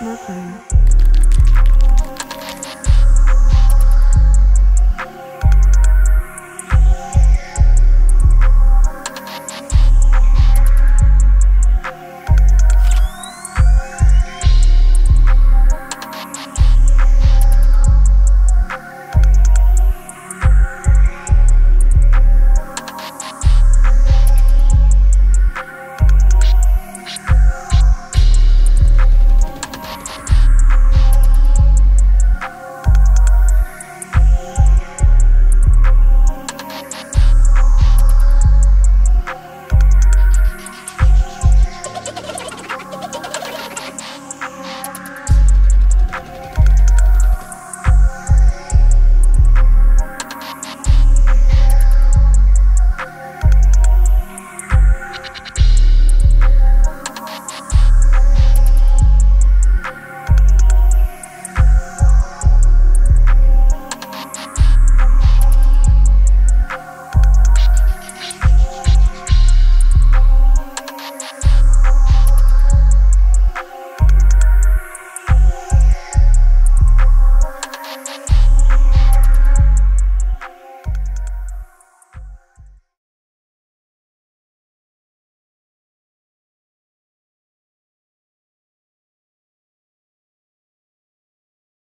Muffin.